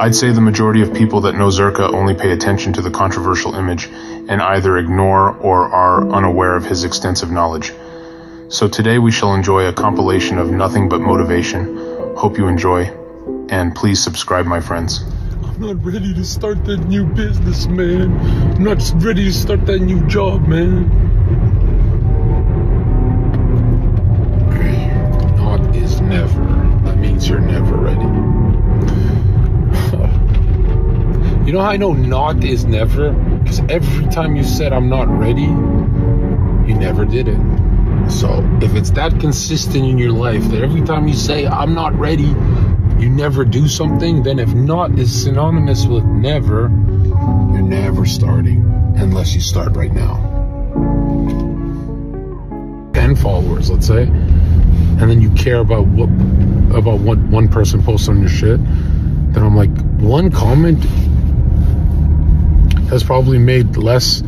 I'd say the majority of people that know Zherka only pay attention to the controversial image and either ignore or are unaware of his extensive knowledge. So today we shall enjoy a compilation of nothing but motivation. Hope you enjoy, and please subscribe, my friends. I'm not ready to start that new business, man. I'm not ready to start that new job, man. Know how I know not is never? Because every time you said I'm not ready, you never did it. So if it's that consistent in your life that every time you say I'm not ready, you never do something, then if not is synonymous with never, you're never starting unless you start right now. 10 followers, let's say, and then you care about what about what one person posts on your shit, then I'm like, one comment has probably made less.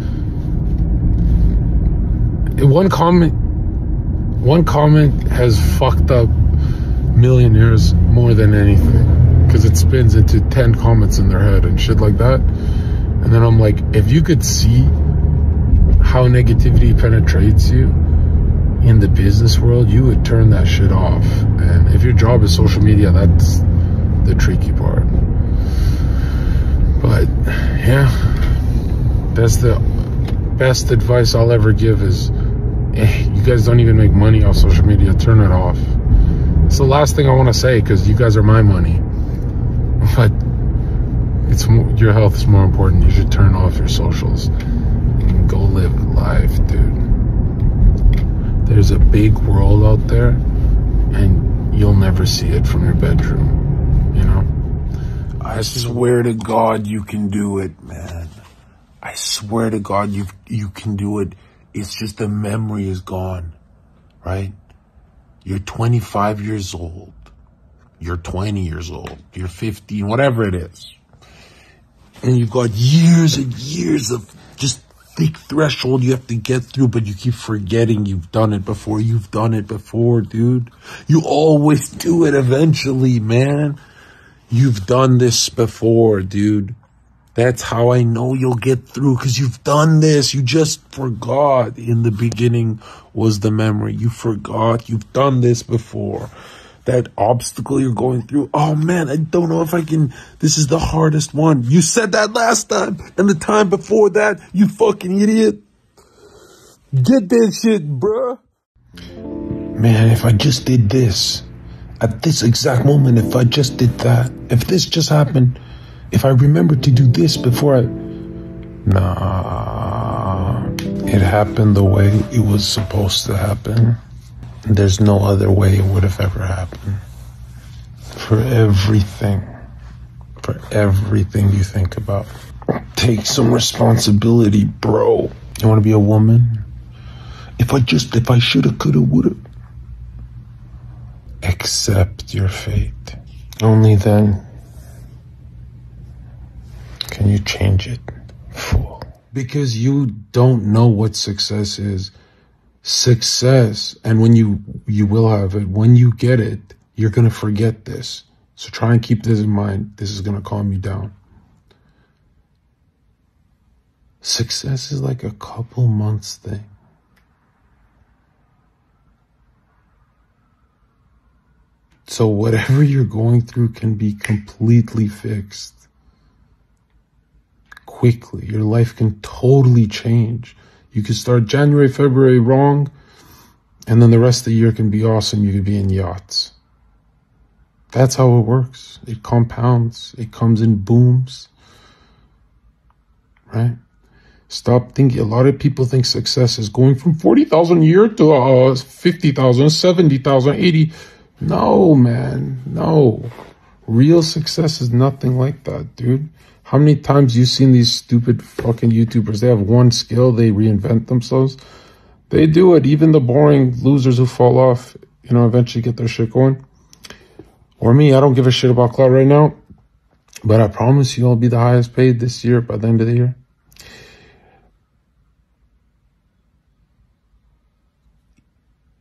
One comment, one comment has fucked up millionaires more than anything because it spins into 10 comments in their head and shit like that. And then I'm like, if you could see how negativity penetrates you in the business world, you would turn that shit off. And if your job is social media, that's the tricky part. But yeah, that's the best advice I'll ever give is eh, you guys don't even make money off social media. Turn it off. It's the last thing I want to say because you guys are my money. But it's your health is more important. You should turn off your socials and go live life, dude. There's a big world out there, and you'll never see it from your bedroom. I swear to God, you can do it, man. I swear to God, you you can do it. It's just the memory is gone, right? You're 25 years old. You're 20 years old. You're 15, whatever it is. And you've got years and years of just thick threshold you have to get through, but you keep forgetting you've done it before. You've done it before, dude. You always do it eventually, man. You've done this before, dude. That's how I know you'll get through because you've done this. You just forgot in the beginning was the memory. You forgot you've done this before. That obstacle you're going through. Oh man, I don't know if I can. This is the hardest one. You said that last time and the time before that. You fucking idiot. Get that shit, bruh. Man, if I just did this at this exact moment, if I just did that, if this just happened, if I remember to do this before I. Nah. It happened the way it was supposed to happen. There's no other way it would have ever happened. For everything. For everything you think about. Take some responsibility, bro. You want to be a woman? If I just, if I shoulda, coulda, woulda. Accept your fate. Only then can you change it? Fool. Because you don't know what success is. Success, and when you, you will have it, when you get it, you're going to forget this. So try and keep this in mind. This is going to calm you down. Success is like a couple months thing. So whatever you're going through can be completely fixed quickly. Your life can totally change. You can start January, February wrong, and then the rest of the year can be awesome. You could be in yachts. That's how it works. It compounds. It comes in booms. Right? Stop thinking. A lot of people think success is going from 40,000 a year to uh, 50,000, 70,000, 80. No, man. No. Real success is nothing like that, dude. How many times you seen these stupid fucking YouTubers? They have one skill, they reinvent themselves. They do it. Even the boring losers who fall off, you know, eventually get their shit going. Or me, I don't give a shit about cloud right now. But I promise you I'll be the highest paid this year by the end of the year.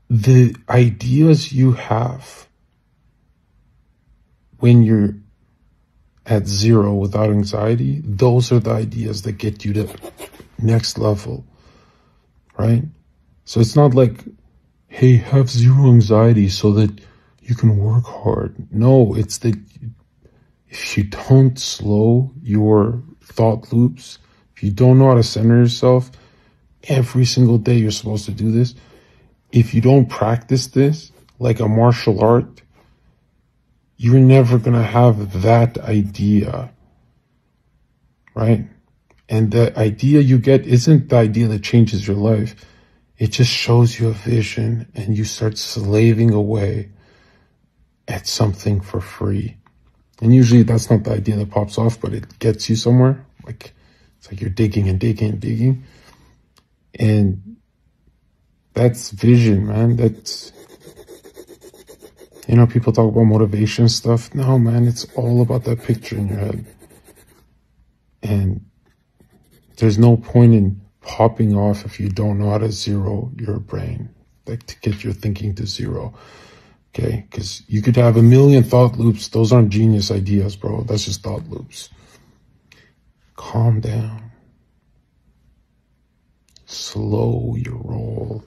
The ideas you have when you're at zero without anxiety, those are the ideas that get you to next level, right? So it's not like, hey, have zero anxiety so that you can work hard. No, it's that if you don't slow your thought loops, if you don't know how to center yourself, every single day you're supposed to do this. If you don't practice this like a martial art, you're never going to have that idea. Right? And the idea you get isn't the idea that changes your life. It just shows you a vision and you start slaving away at something for free. And usually that's not the idea that pops off, but it gets you somewhere. Like, it's like you're digging and digging and digging. And that's vision, man. That's, you know, people talk about motivation stuff. No, man, it's all about that picture in your head. And there's no point in popping off if you don't know how to zero your brain, like to get your thinking to zero. Okay. Cause you could have a million thought loops. Those aren't genius ideas, bro. That's just thought loops. Calm down. Slow your roll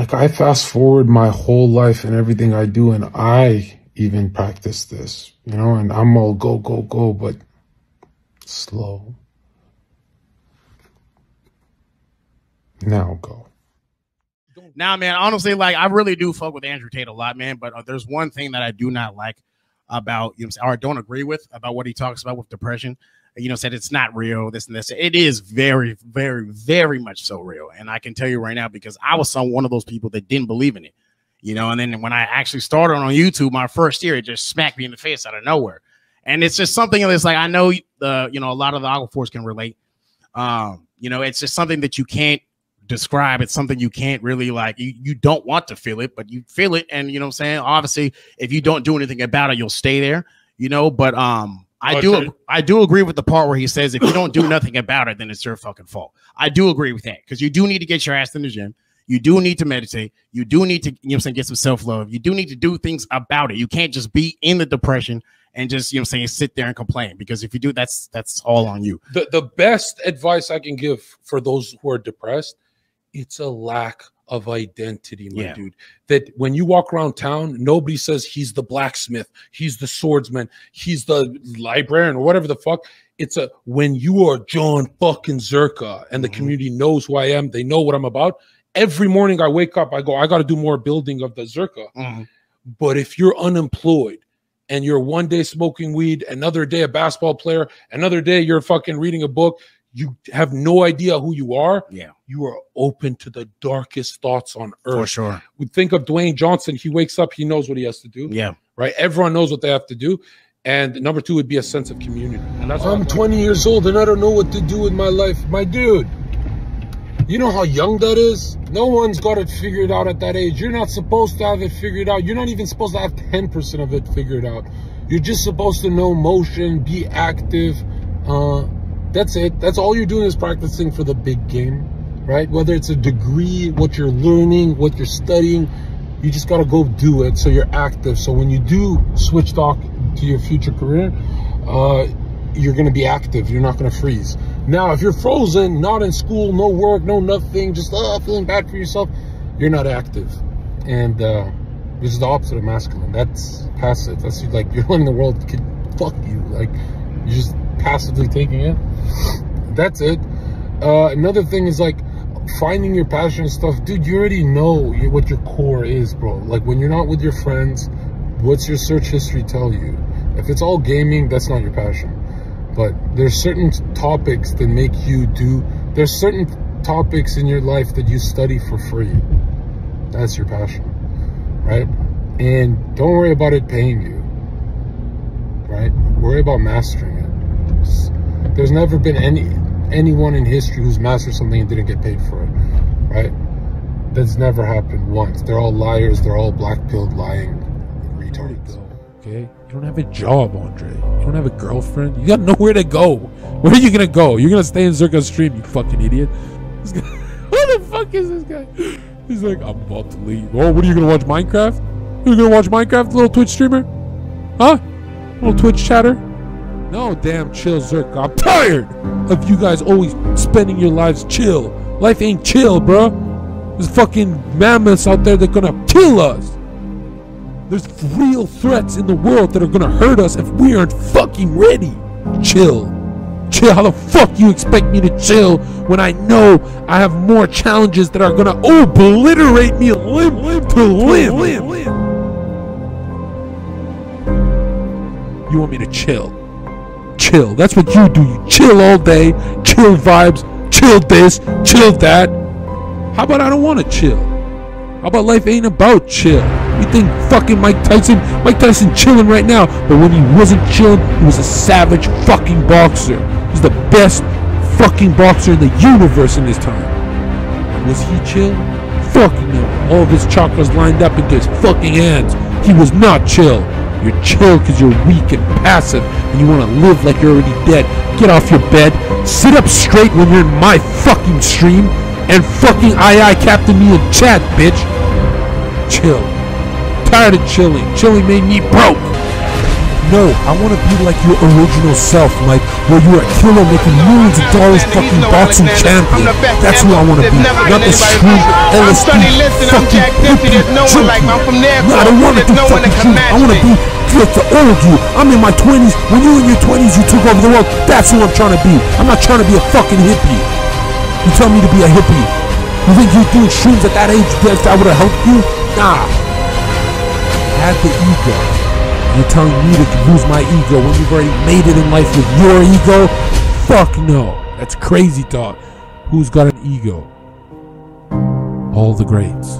like I fast forward my whole life and everything I do, and I even practice this, you know, and I'm all go, go, go, but slow. Now go. Now, man, honestly, like I really do fuck with Andrew Tate a lot, man. But uh, there's one thing that I do not like about you know, or don't agree with about what he talks about with depression you know, said it's not real, this and this. It is very, very, very much so real. And I can tell you right now because I was some one of those people that didn't believe in it, you know. And then when I actually started on YouTube, my first year, it just smacked me in the face out of nowhere. And it's just something that's like I know the you know a lot of the aquaphors can relate. Um, you know, it's just something that you can't describe. It's something you can't really like. You you don't want to feel it, but you feel it, and you know I'm saying. Obviously, if you don't do anything about it, you'll stay there. You know, but um, I okay. do I do agree with the part where he says if you don't do nothing about it, then it's your fucking fault. I do agree with that because you do need to get your ass in the gym. You do need to meditate. You do need to, you know, saying get some self love. You do need to do things about it. You can't just be in the depression and just, you know, saying sit there and complain because if you do, that's that's all on you. The the best advice I can give for those who are depressed, it's a lack of identity, my yeah. dude. That when you walk around town, nobody says he's the blacksmith, he's the swordsman, he's the librarian, or whatever the fuck. It's a when you are Jon fucking Zherka and the mm-hmm. community knows who I am, they know what I'm about. Every morning I wake up, I go, I got to do more building of the Zherka. Mm-hmm. But if you're unemployed and you're one day smoking weed, another day a basketball player, another day you're fucking reading a book, you have no idea who you are, yeah, you are open to the darkest thoughts on earth. For sure. We think of Dwayne Johnson. He wakes up, he knows what he has to do. Yeah. Right. Everyone knows what they have to do. And number two would be a sense of community. And that's I'm 20 years old and I don't know what to do with my life. My dude, you know how young that is? No one's got it figured out at that age. You're not supposed to have it figured out. You're not even supposed to have 10% of it figured out. You're just supposed to know motion, be active, uh, that's it. That's all you're doing is practicing for the big game, right? Whether it's a degree, what you're learning, what you're studying, you just got to go do it so you're active. So when you do switch talk to your future career, uh, you're going to be active. You're not going to freeze. Now, if you're frozen, not in school, no work, no nothing, just uh, feeling bad for yourself, you're not active. And uh, this is the opposite of masculine. That's passive. That's like you're letting the world fuck you. Like you're just passively taking it. That's it. Uh, another thing is like finding your passion and stuff. Dude, you already know what your core is, bro. Like when you're not with your friends, what's your search history tell you? If it's all gaming, that's not your passion. But there's certain topics that make you do, there's certain topics in your life that you study for free. That's your passion, right? And don't worry about it paying you, right? Worry about mastering. There's never been any anyone in history who's mastered something and didn't get paid for it, right? That's never happened once. They're all liars. They're all black-pilled lying retards. Okay, you don't have a job, Andre. You don't have a girlfriend. You got nowhere to go. Where are you gonna go? You're gonna stay in Zherka's stream, you fucking idiot. Guy, what the fuck is this guy? He's like, I'm about to leave. Oh, what are you gonna watch Minecraft? You're gonna watch Minecraft, little Twitch streamer? Huh? Little Twitch chatter? No, damn chill, Zerk. I'm tired of you guys always spending your lives chill. Life ain't chill, bro. There's fucking mammoths out there that are gonna kill us. There's real threats in the world that are gonna hurt us if we aren't fucking ready. Chill. Chill. How the fuck you expect me to chill when I know I have more challenges that are gonna obliterate me limb, limb to limb? You want me to chill? Chill. That's what you do. You chill all day, chill vibes, chill this, chill that. How about I don't want to chill? How about life ain't about chill? You think fucking Mike Tyson? Mike Tyson chilling right now, but when he wasn't chilling, he was a savage fucking boxer. He's the best fucking boxer in the universe in his time. Was he chill? Fucking no. All of his chakras lined up into his fucking hands. He was not chill. You're chill because you're weak and passive and you want to live like you're already dead. Get off your bed, sit up straight when you're in my fucking stream, and fucking aye captain me in chat, bitch. Chill. Tired of chilling. Chilling made me broke. No, I want to be like your original self, Mike, where you're a killer making millions of dollars fucking boxing champion. That's who I want to be. Not the street LSD fucking hippie junkie. No, I don't want to do fucking shoot. I want to be like the old you. I'm in my 20s. When you were in your 20s, you took over the world. That's who I'm trying to be. I'm not trying to be a fucking hippie. You tell me to be a hippie. You think you doing streams at that age that would have helped you? Nah. Had the ego. You're telling me to lose my ego when you've already made it in life with your ego? Fuck no. That's crazy talk. Who's got an ego? All the greats.